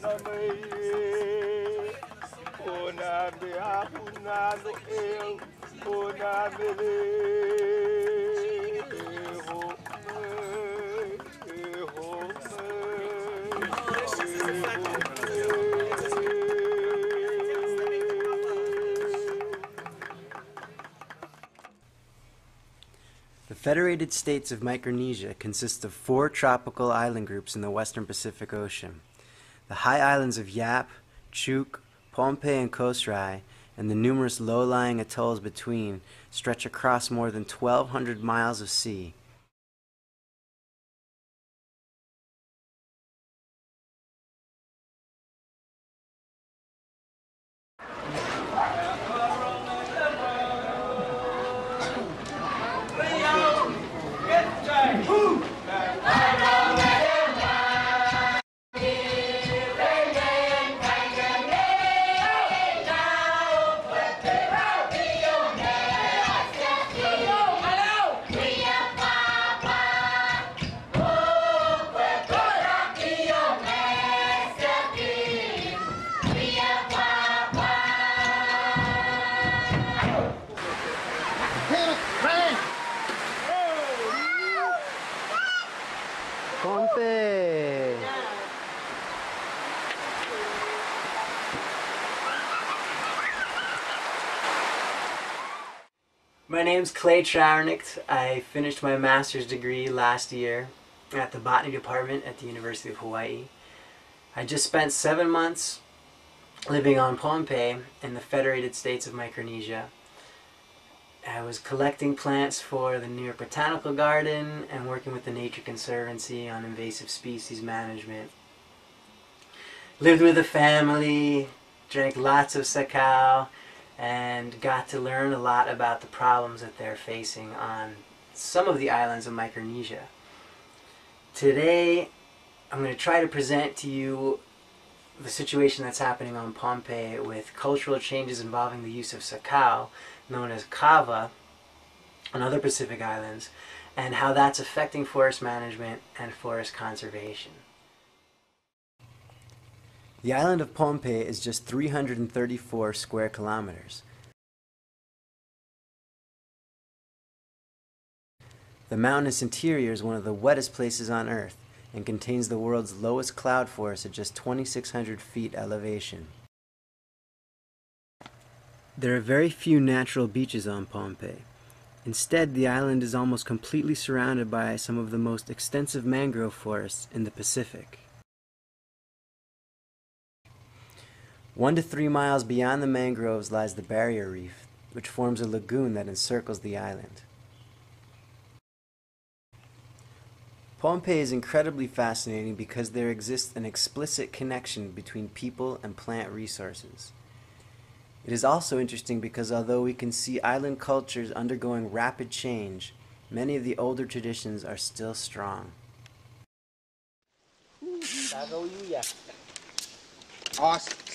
The Federated States of Micronesia consists of four tropical island groups in the western Pacific Ocean. The high islands of Yap, Chuuk, Pohnpei, and Kosrae, and the numerous low-lying atolls between stretch across more than 1,200 miles of sea. My name's Clay Trauernicht. I finished my master's degree last year at the botany department at the University of Hawaii. I just spent seven months living on Pohnpei in the Federated States of Micronesia. I was collecting plants for the New York Botanical Garden and working with the Nature Conservancy on invasive species management. Lived with a family, drank lots of sakao, and got to learn a lot about the problems that they're facing on some of the islands of Micronesia. Today, I'm going to try to present to you the situation that's happening on Pohnpei with cultural changes involving the use of sakao, known as kava, on other Pacific islands, and how that's affecting forest management and forest conservation. The island of Pohnpei is just 334 square kilometers. The mountainous interior is one of the wettest places on Earth and contains the world's lowest cloud forest at just 2,600 feet elevation. There are very few natural beaches on Pohnpei. Instead, the island is almost completely surrounded by some of the most extensive mangrove forests in the Pacific. One to three miles beyond the mangroves lies the barrier reef, which forms a lagoon that encircles the island. Pohnpei is incredibly fascinating because there exists an explicit connection between people and plant resources. It is also interesting because although we can see island cultures undergoing rapid change, many of the older traditions are still strong.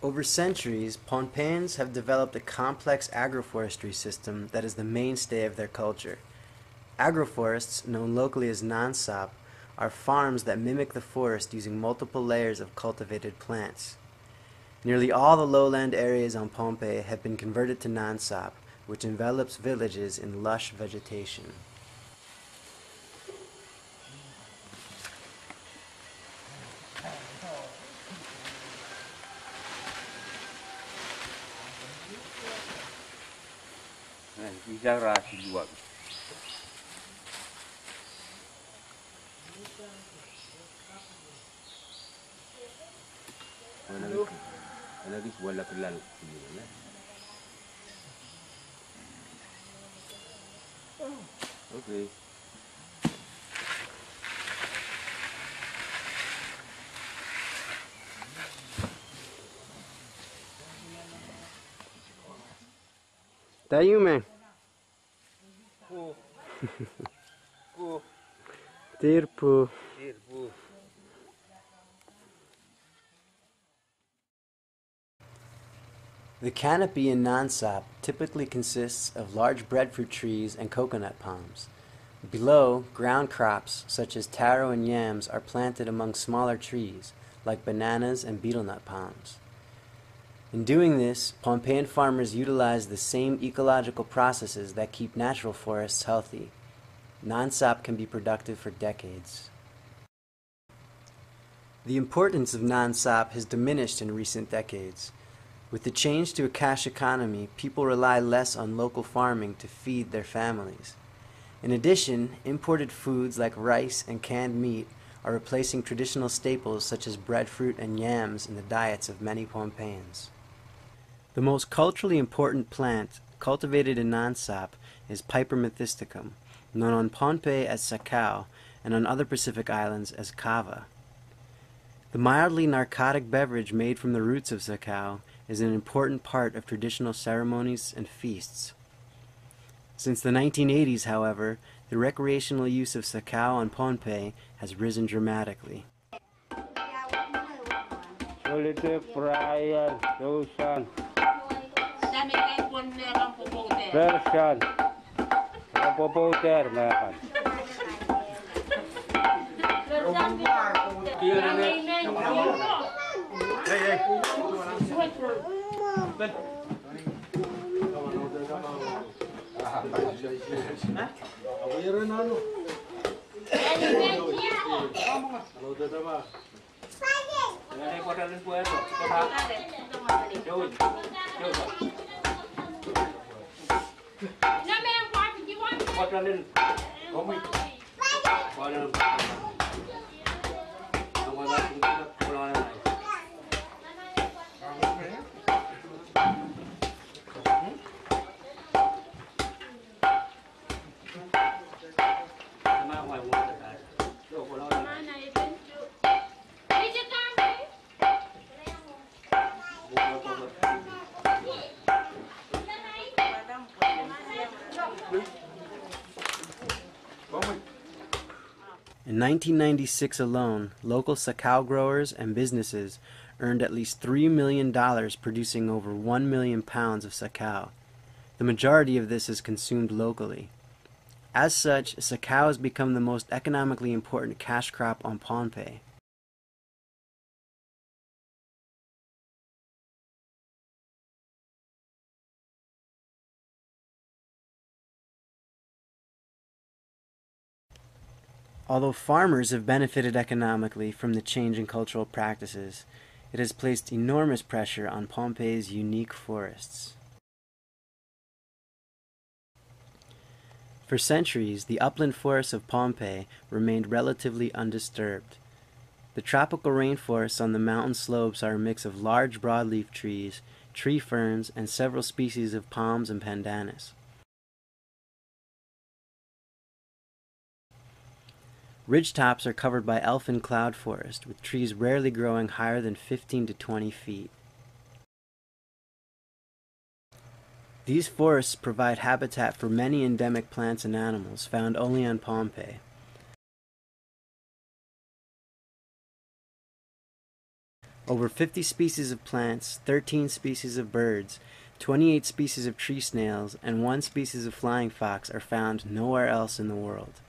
Over centuries, Pohnpeians have developed a complex agroforestry system that is the mainstay of their culture. Agroforests, known locally as non-sop, are farms that mimic the forest using multiple layers of cultivated plants. Nearly all the lowland areas on Pohnpei have been converted to non-sop, which envelops villages in lush vegetation. Lagi wala Alagi wala kilal kini na. Okay. Tayo me. Ku. Ku. Tirpu. The canopy in Nansap typically consists of large breadfruit trees and coconut palms. Below, ground crops such as taro and yams are planted among smaller trees like bananas and betel nut palms. In doing this, Pohnpeian farmers utilize the same ecological processes that keep natural forests healthy. Non-sap can be productive for decades. The importance of non-sap has diminished in recent decades. With the change to a cash economy, people rely less on local farming to feed their families. In addition, imported foods like rice and canned meat are replacing traditional staples such as breadfruit and yams in the diets of many Pohnpeians. The most culturally important plant cultivated in Nansap is Piper methysticum, known on Pohnpei as sakao and on other Pacific islands as kava. The mildly narcotic beverage made from the roots of sakao is an important part of traditional ceremonies and feasts. Since the 1980s, however, the recreational use of sakao on Pohnpei has risen dramatically. Solite Brian, Susan, Dami kayo po bet, ano? Hello, In 1996 alone, local sakao growers and businesses earned at least $3 million producing over 1 million pounds of sakao. The majority of this is consumed locally. As such, sakao has become the most economically important cash crop on Pohnpei. Although farmers have benefited economically from the change in cultural practices, it has placed enormous pressure on Pohnpei's unique forests. For centuries, the upland forests of Pohnpei remained relatively undisturbed. The tropical rainforests on the mountain slopes are a mix of large broadleaf trees, tree ferns, and several species of palms and pandanus. Ridgetops are covered by elfin cloud forest, with trees rarely growing higher than 15 to 20 feet. These forests provide habitat for many endemic plants and animals found only on Pohnpei. Over 50 species of plants, 13 species of birds, 28 species of tree snails, and one species of flying fox are found nowhere else in the world.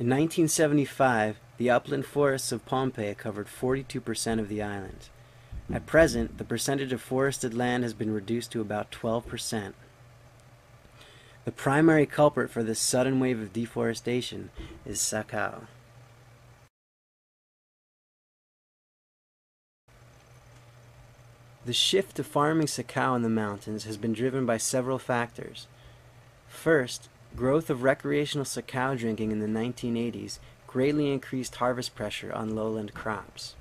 In 1975, the upland forests of Pohnpei covered 42% of the island. At present, the percentage of forested land has been reduced to about 12%. The primary culprit for this sudden wave of deforestation is Sakao. The shift to farming Sakao in the mountains has been driven by several factors. First, growth of recreational Sakao drinking in the 1980s greatly increased harvest pressure on lowland crops.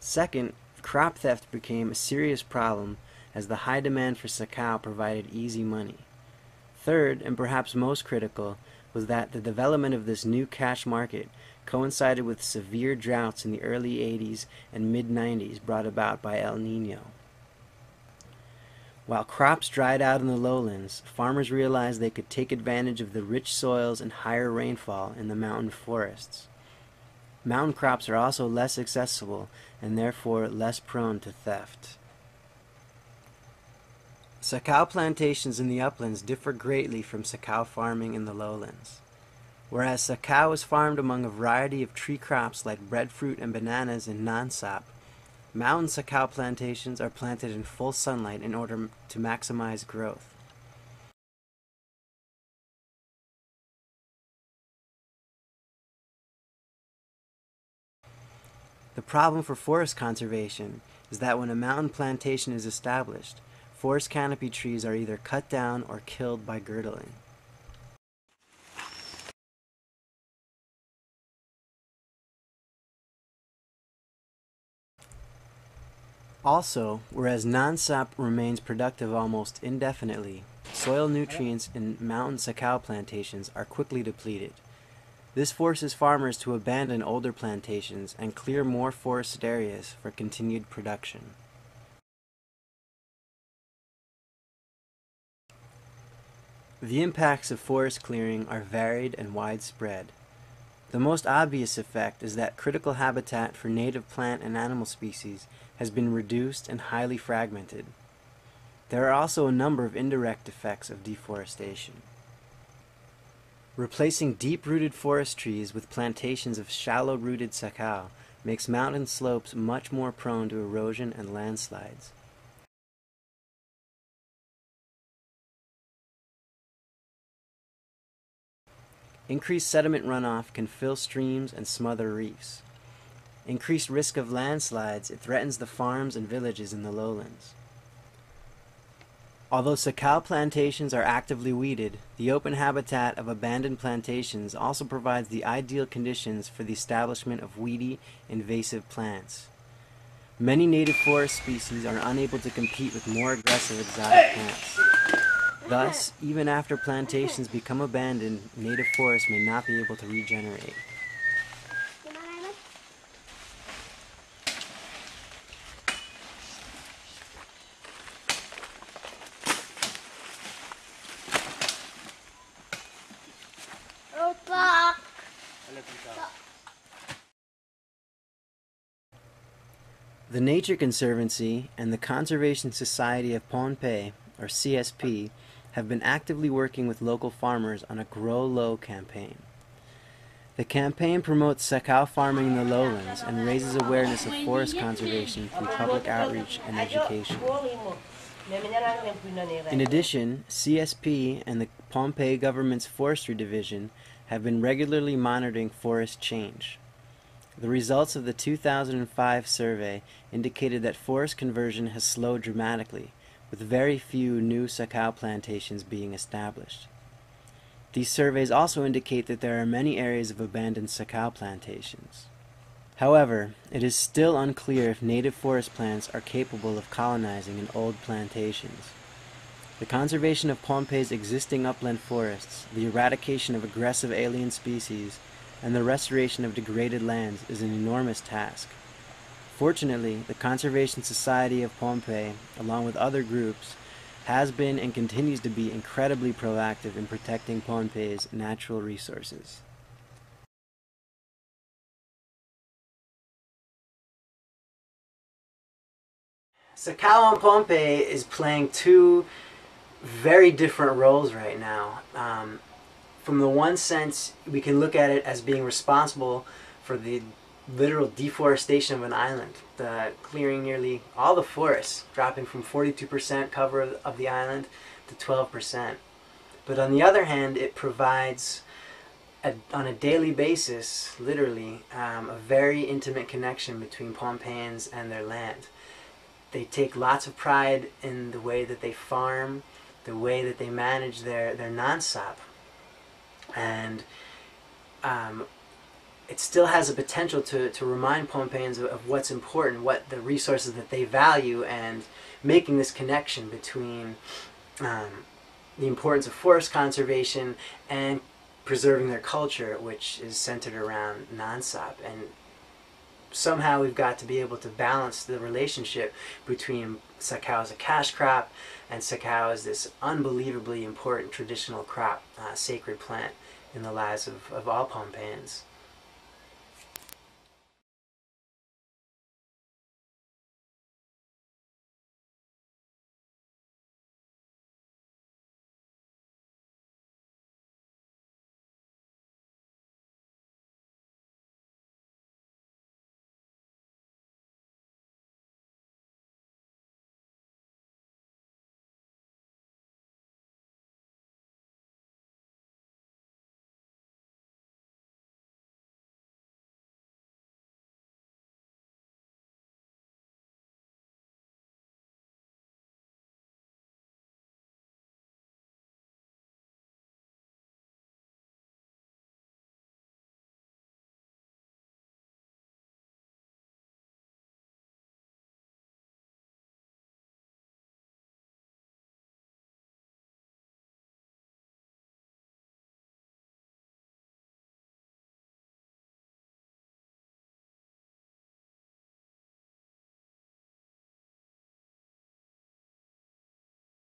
Second, crop theft became a serious problem as the high demand for Sakao provided easy money. Third, and perhaps most critical, was that the development of this new cash market coincided with severe droughts in the early 80s and mid 90s brought about by El Nino. While crops dried out in the lowlands, farmers realized they could take advantage of the rich soils and higher rainfall in the mountain forests. Mountain crops are also less accessible and therefore less prone to theft. Sakao plantations in the uplands differ greatly from Sakao farming in the lowlands. Whereas Sakao is farmed among a variety of tree crops like breadfruit and bananas in Nansap, mountain Sakao plantations are planted in full sunlight in order to maximize growth. The problem for forest conservation is that when a mountain plantation is established, forest canopy trees are either cut down or killed by girdling. Also, whereas non-sap remains productive almost indefinitely, soil nutrients in mountain Sakao plantations are quickly depleted. This forces farmers to abandon older plantations and clear more forested areas for continued production. The impacts of forest clearing are varied and widespread. The most obvious effect is that critical habitat for native plant and animal species has been reduced and highly fragmented. There are also a number of indirect effects of deforestation. Replacing deep-rooted forest trees with plantations of shallow-rooted sakao makes mountain slopes much more prone to erosion and landslides. Increased sediment runoff can fill streams and smother reefs. Increased risk of landslides, it threatens the farms and villages in the lowlands. Although Sakao plantations are actively weeded, the open habitat of abandoned plantations also provides the ideal conditions for the establishment of weedy, invasive plants. Many native forest species are unable to compete with more aggressive exotic plants. Thus, even after plantations become abandoned, native forests may not be able to regenerate. The Nature Conservancy and the Conservation Society of Pohnpei, or CSP, have been actively working with local farmers on a Grow Low campaign. The campaign promotes Sakao farming in the lowlands and raises awareness of forest conservation through public outreach and education. In addition, CSP and the Pohnpei government's forestry division have been regularly monitoring forest change. The results of the 2005 survey indicated that forest conversion has slowed dramatically, with very few new Sakao plantations being established. These surveys also indicate that there are many areas of abandoned Sakao plantations. However, it is still unclear if native forest plants are capable of colonizing in old plantations. The conservation of Pohnpei's existing upland forests, the eradication of aggressive alien species, and the restoration of degraded lands is an enormous task. Fortunately, the Conservation Society of Pohnpei, along with other groups, has been and continues to be incredibly proactive in protecting Pohnpei's natural resources. Sakao and Pohnpei is playing two very different roles right now. Um, from the one sense, we can look at it as being responsible for the literal deforestation of an island, the clearing nearly all the forests, dropping from 42% cover of, the island to 12%. But on the other hand, it provides, a, on a daily basis, literally, um, a very intimate connection between Pohnpeians and their land. They take lots of pride in the way that they farm, the way that they manage their, their non-sap. And um, it still has a potential to, to remind Pohnpeians of, of what's important, what the resources that they value, and making this connection between um, the importance of forest conservation and preserving their culture, which is centered around non-sap. And somehow we've got to be able to balance the relationship between Sakao as a cash crop and Sakao as this unbelievably important traditional crop, uh, sacred plant in the lives of, of all Pohnpeians.